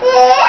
Yeah.